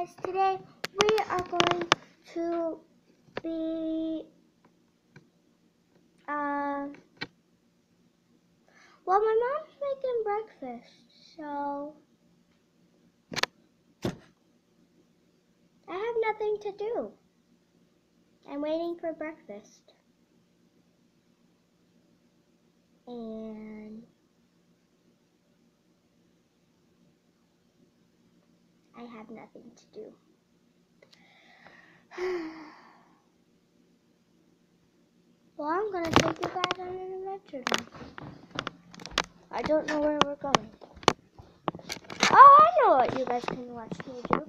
guys, today we are going to be, uh, well, my mom's making breakfast, so I have nothing to do. I'm waiting for breakfast. And I have nothing to do. well, I'm to take you guys on an adventure now. I don't know where we're going. Oh, I know what you guys can watch me do.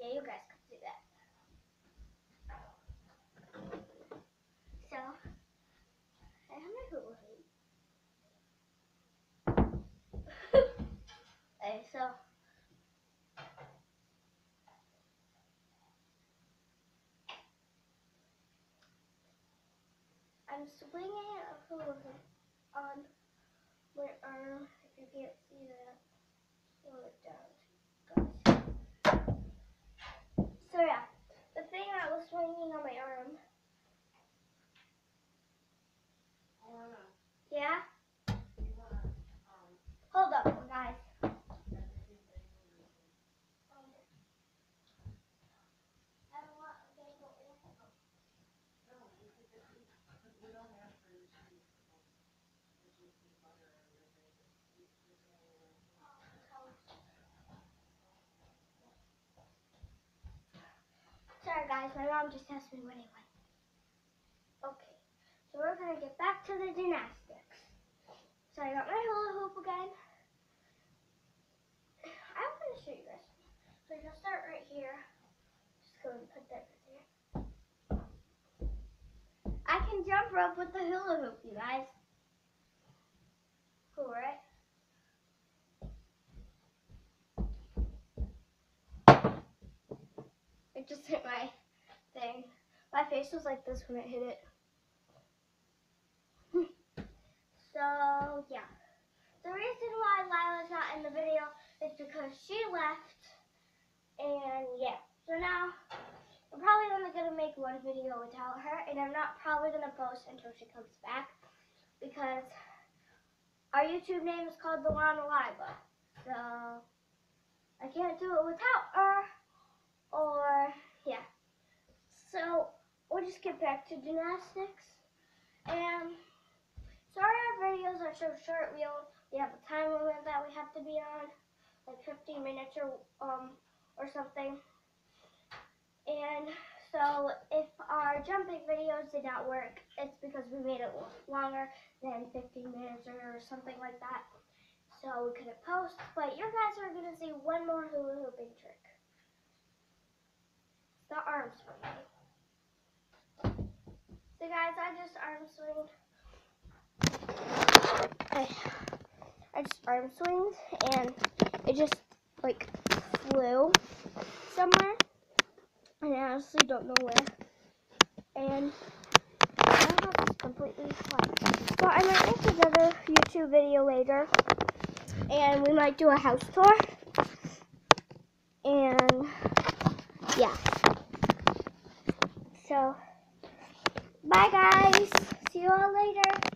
Yeah, you guys can do that. So, I have my hula hoop. okay, so. I'm swinging a hula hoop on my arm. Can't see that, slow it down. guys. So yeah, the thing that was swinging on my arm. Yeah. Hold up, guys. I don't want a big old earphone. Sorry guys, my mom just asked me what I want. Okay, so we're gonna get back to the gymnastics. So I got my hula hoop again. I want to show you guys. So you'll start right here. Just go and put that right there. I can jump rope with the hula hoop, you guys. Cool, right? It just hit my thing. My face was like this when it hit it. Hmm. so, yeah. The reason why Lila's not in the video is because she left. And, yeah. So now, I'm probably only going to make one video without her. And I'm not probably going to post until she comes back. Because our YouTube name is called Alana Lila. So, I can't do it without her or. So we'll just get back to gymnastics. And sorry our videos are so short. We all, we have a time limit that we have to be on, like 15 minutes or um or something. And so if our jumping videos did not work, it's because we made it longer than 15 minutes or something like that. So we couldn't post, but you guys are gonna see one more hula hooping trick the arm swing. So guys, I just arm swinged. I, I just arm swings and it just like flew somewhere. And I honestly don't know where. And I don't know if it's completely flat. So I might make another YouTube video later. And we might do a house tour. And yeah. So, bye guys. See you all later.